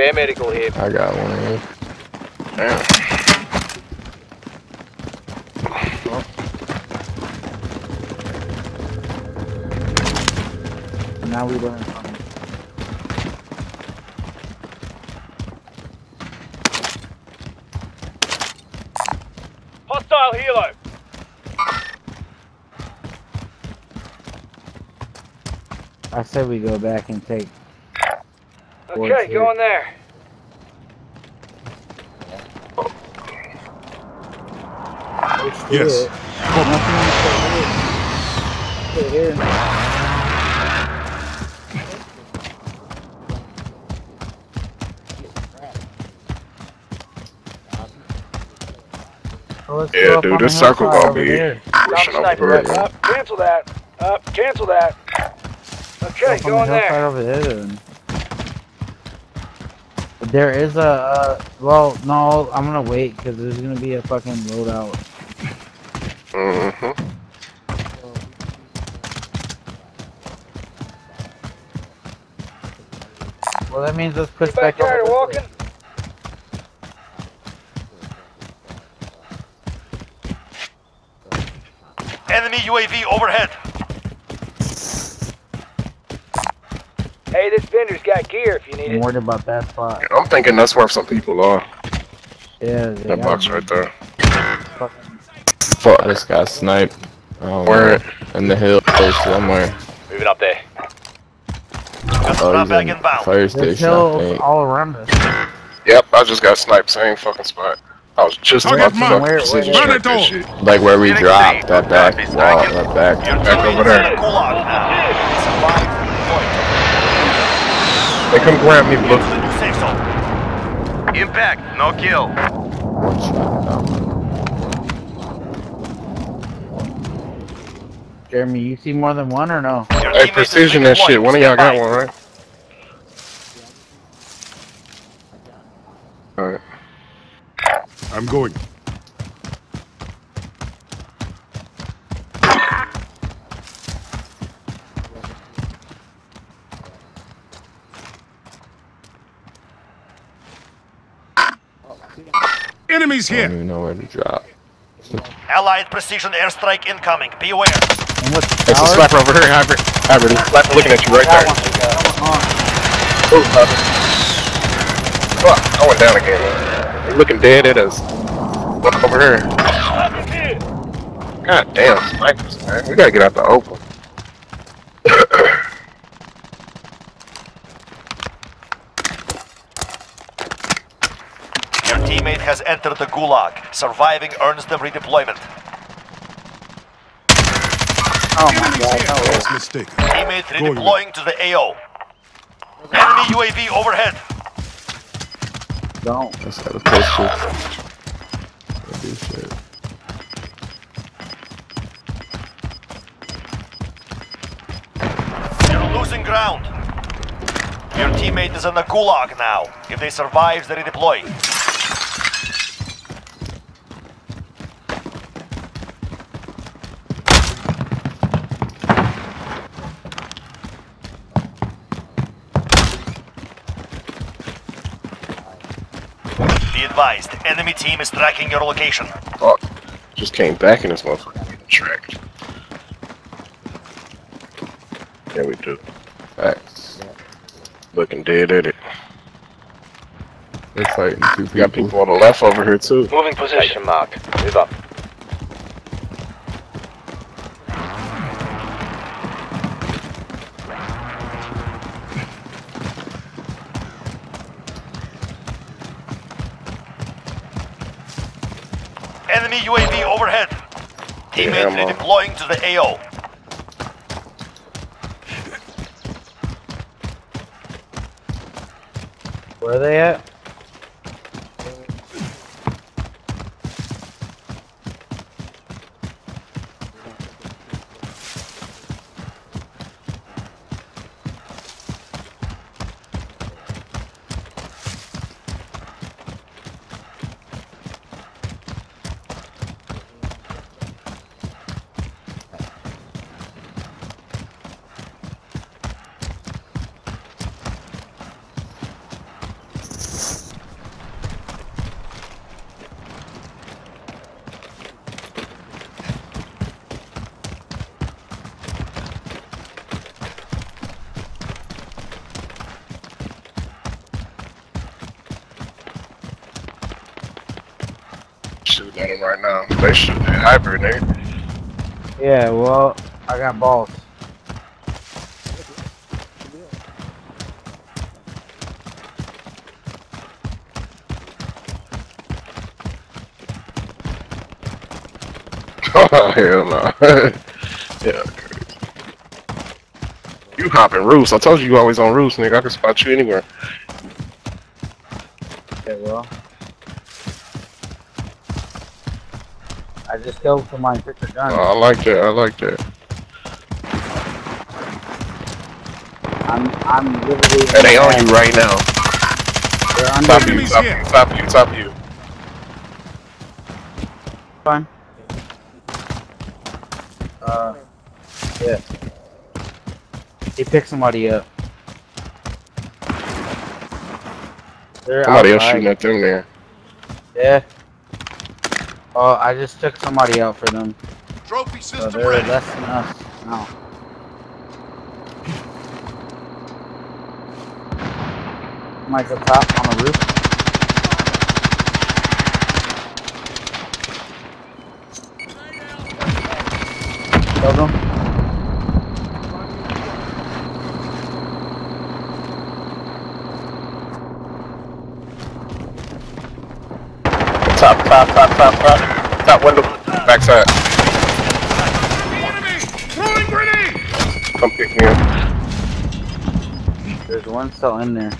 Spare medical here. I got one here. Damn. Now we learn. Hostile helo. I said we go back and take. Boys Okay, here. go on there. Yes. Oh, Yeah, dude, this the circle hillside gonna be pushing over sniper the right Cancel that. Up. Cancel that. Okay, Up go on on the there. over there. Then. There is a, uh, well, no, I'm gonna wait because there's gonna be a fucking loadout. Mm-hmm. Well, that means let's push back back over there walking? Enemy UAV overhead. Hey, this vendor's got gear if you need I'm it. worried about that spot. I'm thinking that's where some people are. Yeah, they That got box me. right there. Fucking- Fuck, I just got sniped. Oh, Where? In the hills somewhere. Moving up there. Oh, drop he's bag in inbound. fire There's station, I hills think. all around us. Yep, I just got sniped. Same fucking spot. I was just Target about to marked. fucking Where- precision where- strike that Predator. Like where we dropped, that back wall, that back. Your Back over there. in the gulag now. Survive the point. They come grab me, Get look. to the new safe zone. Impact, no kill. One shot. Jeremy, you see more than one or no? Your Hey, precision in that shit. One of y'all got Stand one, by. right? Alright. I'm going. Enemies I here. don't even know where to drop. Allied precision airstrike incoming. Be aware. And what's the It's a tower? sniper over here, hybrid. Hybrid, he's sniper looking at you right there. Oh, hybrid. Uh, fuck, I went down again. He's looking dead at us. Look over here. God damn, snipers, man. We gotta get out the open. Your teammate has entered the gulag. Surviving earns them redeployment. Oh my god, no way. That's mistaken. Teammate redeploying to the AO. Enemy UAV overhead. Don't. Let's have a pistol. Shit. You're losing ground. Your teammate is in the gulag now. If they survive, they redeploy. Advised, enemy team is tracking your location. Fuck. Just came back in this motherfucker getting tracked. Yeah, we do. Facts. Looking dead at it. They're fighting two We got people. people on the left over here too. Moving position mark. Move up. Enemy UAV overhead. Teammate ammo. redeploying to the AO. Where are they at? Right now. They should hibernate. Yeah, well, I got balls. Oh, hell no. yeah, crazy. You hopping roofs. I told you you always on roofs, nigga. I can spot you anywhere. Yeah, well. Just killed somebody took their gun. Oh, I like that. I like that. I'm I'm literally And they on you right now. They're under Top you, top you, top of you, top you. fine. Uh yeah. He picked somebody up. They're Somebody else shooting at them there. Yeah. Oh, I just took somebody out for them. Trophy So they're ready. less than us now. Up top on the roof. Top, top, top, top, top. Top window. Backside. Enemy! Throwing grenade! Come pick me up. There's one still in there.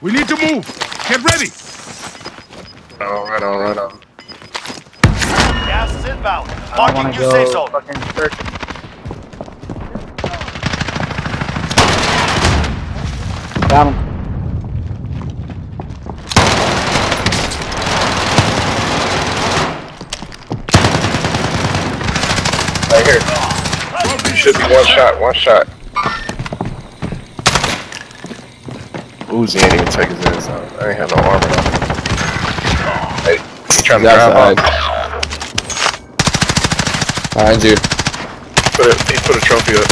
We need to move! Get ready! All right, all right, all right. Gas is inbound. I don't Marking wanna new go safe zone. fucking search. Got him. Right here. You should be one shot, one shot. Uzi ain't even take his ass out. I ain't have no armor on. Hey, he trying to He's drive outside. off. Behind you. Put a, he put a trophy up.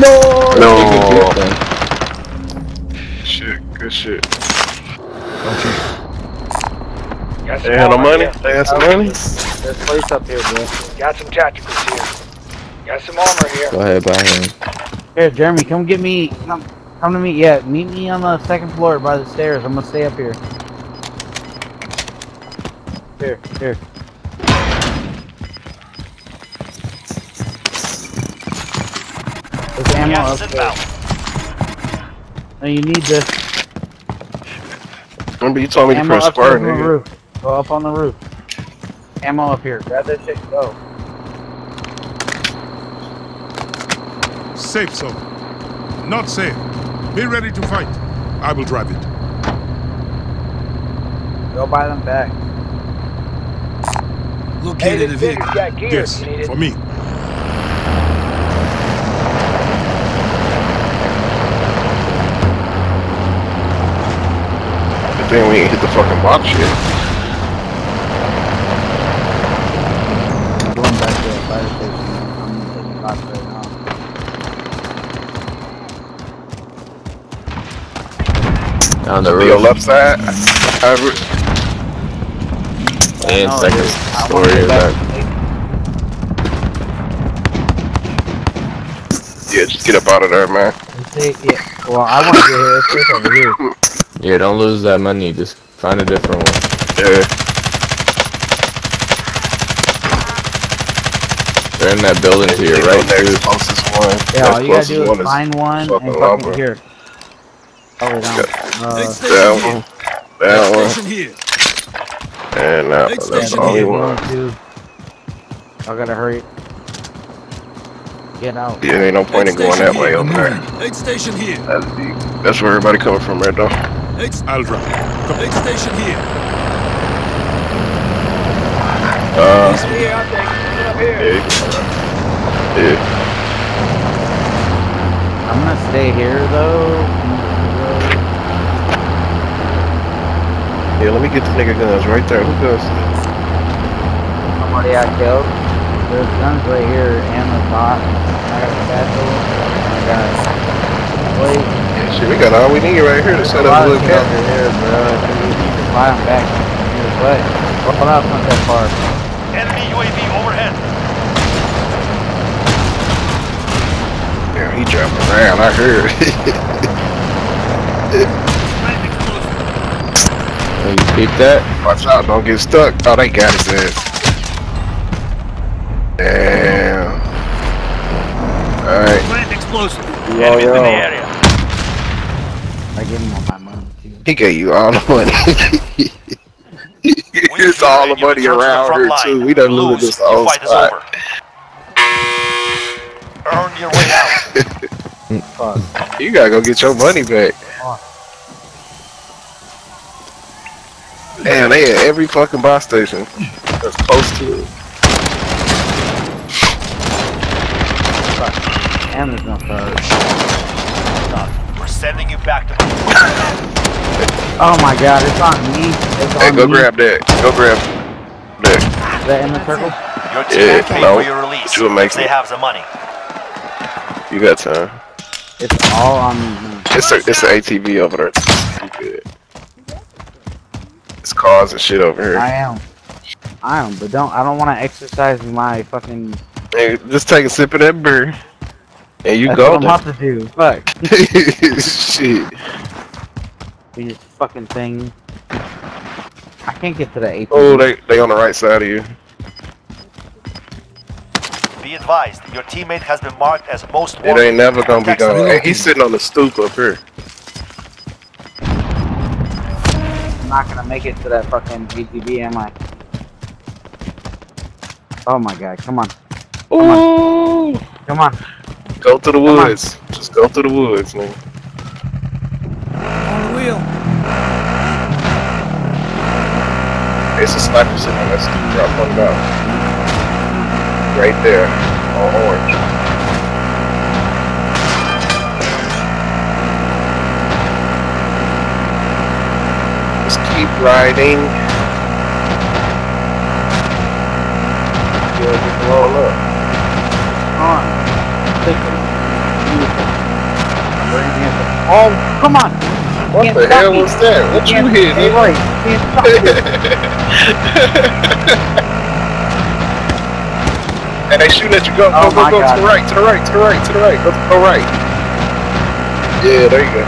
No. No. Kill. Shit, good shit. Got some They had no money? here. They had some money? There's a place up here, bro. Got some tacticals here. Got some armor here. Go ahead, buy him. Here, Jeremy, come get me. Come, come to me. Yeah, meet me on the second floor by the stairs. I'm gonna stay up here. Here, here. There's ammo up there. inbound. No, you need this. Remember you told me to Ammo press square, on the nigga. roof. Go up on the roof. Ammo up here. Grab that shit. Go. Safe zone. Not safe. Be ready to fight. I will drive it. Go buy them back. Hey, Located a vehicle. Yes, You need it. for me. Thing we ain't hit the fucking box yet. Going back to the fire station. I'm taking shots right now. On the To your left side. Hybrid. And No, second dude, I wanna story get is that. Yeah, just get up out of there, man. Yeah. Well, I want to get here. It's over here. Yeah, don't lose that money. Just find a different one. Yeah. They're in that building to your right, go next too. closest one. Yeah, all you gotta closest do one is find one and fucking fucking lumber. here. Oh, wait, down. Uh, Next station That here. one. That one. Here. And that Next. That's all we here. want. I gotta hurry. Get out. Yeah, ain't no point in going that way here. there. moving. Next station here. That's, the, that's where everybody coming from, right though. Next, I'll drive. station here. Uh, Here, I'll take it. Get up here. yeah. Yeah. I'm gonna stay here though. Yeah, let me get the nigga guns right there. Who goes? Somebody I killed. There's guns right here and the bot. I got a satchel. I got wait. Yeah, shit, we got all we need right here to set up a little shit camp. over here, bro. You need to fly them back. But hold up, not that far. Enemy UAV overhead. Yeah, he driving around. I heard. You peep that? Watch out, don't get stuck. Oh, they got his ass. Damn. Alright. Plant explosive. Yo, Enemies in the yo. area. Money. He gave you all the money. it's all the money around here too. We done looted this Your whole fight is spot. over. Earn your way out. Fuck. You gotta go get your money back. Damn, they at every fucking buy station that's close to it. And there's no. We're sending you back to Oh my god, it's on me. It's Hey, on go me. grab that. Go grab that. Is that in the circle? your team Yeah, will pay no. for your release. You'll make if they have the money. You got time. It's all on me. It's a it's an ATV over there. You good. It's cars and shit over here. I am. I am, but don't. I don't want to exercise my fucking. Hey, just take a sip of that beer. And you That's go what I'm about to do. Fuck. Shit. These fucking thing. I can't get to the ATV. Oh, they they on the right side of you. Be advised, your teammate has been marked as most wanted. It ain't never gonna be Protect gone. Hey, he's sitting on the stoop up here. I'm not gonna make it to that fucking ATV, am I? Oh my god, come on. Come Ooh. Come on. Go to the woods. Just go to the woods, nigga. On. It's a sniper sitting on that. Drop one down. Right there. all orange. Just keep riding. You'll just blow up. On. Take it. Oh, come on. What the hell me. was that? What you hit, Hey, nigga? Roy, can't stop me. And they shooting at you. Go, Oh go, go, God. to the right, to the right, to the right, to the right. Go, go right. Yeah, there you go.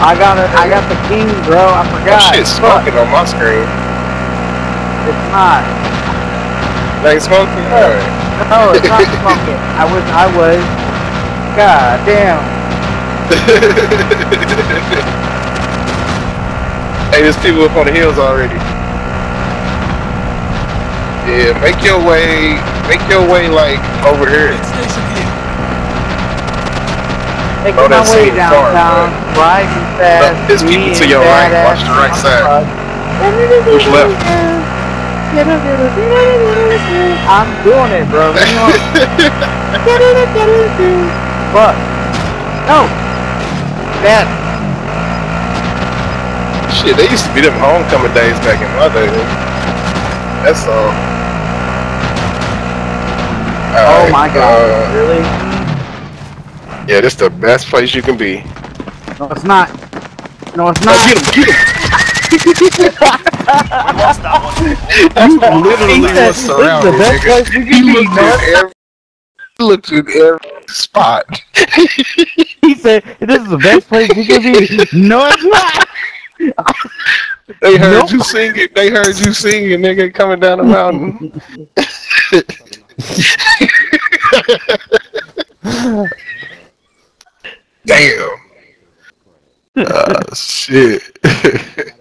I got it. I got the king, bro. I Oh forgot. shit, Fuck. smoking on my screen. It's not. They ain't smoking? Alright. No, it's not smoking. I was. I was. God damn. hey, there's people up on the hills already. Yeah, make your way, make your way like over here. Plant station here. Oh, my way seems far, downtown, riding fast. Look, there's people me to and your right. badass Watch the right on side. truck. Push left. I'm doing it, bro. Lean. Fuck. No. That. Shit, they used to be them homecoming days back in my day. That's all. Oh Alright, my god. uh, really? yeah, this the best place you can be. No, it's not. No, it's No, not. get him, get him. We lost that one. You literally He said, "This is the surrounded. best nigga." place He can be, man. every, he looked at every spot. He said, "This is the best place we could be." No, it's not. They heard Nope. you singing. They heard you singing, nigga, coming down the mountain. Damn. Ah, shit.